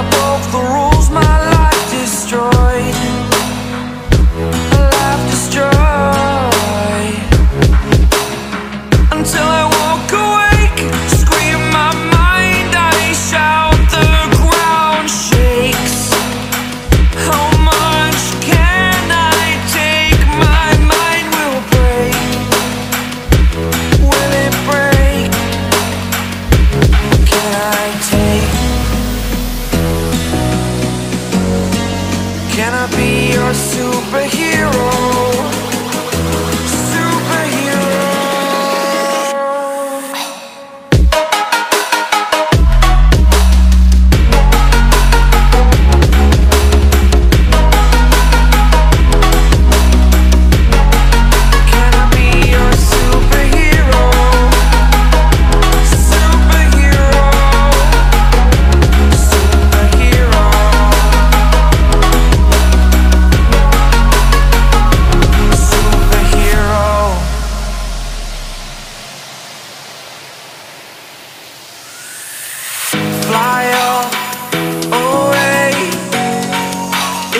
I broke the rules be your superhero.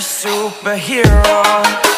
superhero.